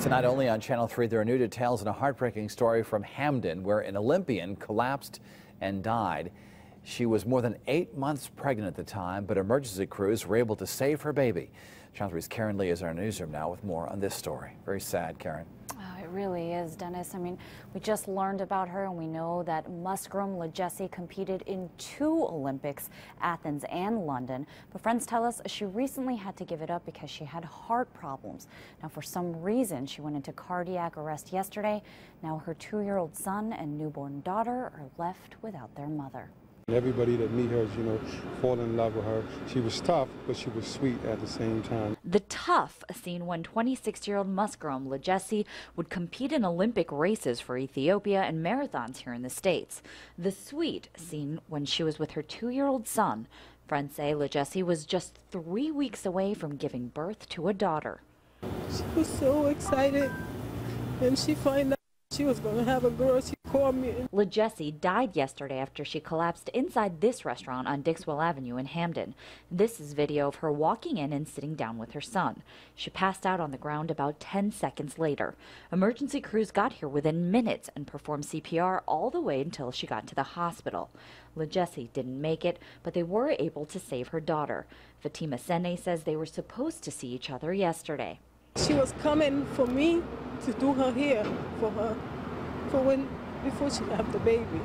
Tonight only on Channel 3, there are new details and a heartbreaking story from Hamden where an Olympian collapsed and died. She was more than eight months pregnant at the time, but emergency crews were able to save her baby. Channel 3's Karen Lee is in our newsroom now with more on this story. Very sad, Karen. It really is, Dennis. I mean, we just learned about her, and we know that Meskerem Legesse competed in two Olympics, Athens and London. But friends tell us she recently had to give it up because she had heart problems. Now, for some reason, she went into cardiac arrest yesterday. Now, her two-year-old son and newborn daughter are left without their mother. Everybody that meet her, you know, fall in love with her. She was tough, but she was sweet at the same time. The tough scene when 26-year-old Meskerem Legesse would compete in Olympic races for Ethiopia and marathons here in the States. The sweet scene when she was with her two-year-old son. Friends say Legesse was just three weeks away from giving birth to a daughter. She was so excited, and she found out she was going to have a girl. She me. Died yesterday after she collapsed inside this restaurant on Dixwell Avenue in Hamden. This is video of her walking in and sitting down with her son. She passed out on the ground about 10 seconds later. Emergency crews got here within minutes and performed CPR all the way until she got to the hospital. Legesse didn't make it, but they were able to save her daughter. Fatima Sene says they were supposed to see each other yesterday. She was coming for me to do her hair for her, for when, before she had the baby.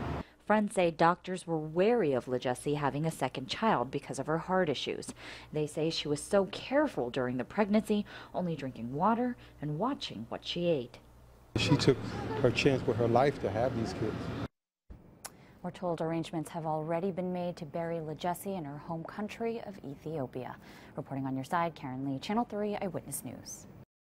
Friends say doctors were wary of Legesse having a second child because of her heart issues. They say she was so careful during the pregnancy, only drinking water and watching what she ate. She took her chance with her life to have these kids. We're told arrangements have already been made to bury Legesse in her home country of Ethiopia. Reporting on your side, Karen Lee, Channel 3 Eyewitness News.